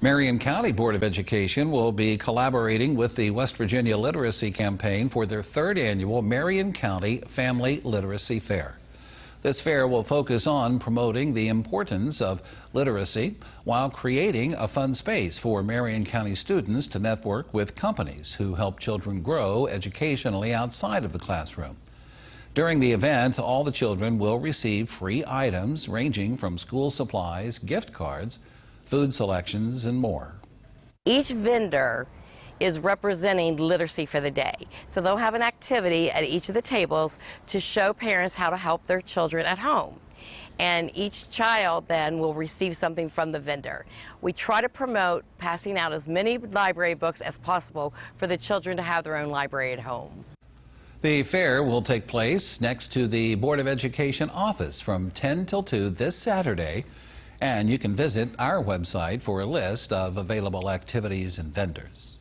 Marion County Board of Education will be collaborating with the West Virginia Literacy Campaign for their third annual Marion County Family Literacy Fair. This fair will focus on promoting the importance of literacy while creating a fun space for Marion County students to network with companies who help children grow educationally outside of the classroom. During the event, all the children will receive free items ranging from school supplies, gift cards, food selections, and more. Each vendor is representing literacy for the day. So they'll have an activity at each of the tables to show parents how to help their children at home. And each child then will receive something from the vendor. We try to promote passing out as many library books as possible for the children to have their own library at home. The fair will take place next to the Board of Education office from 10 till 2 this Saturday. And you can visit our website for a list of available activities and vendors.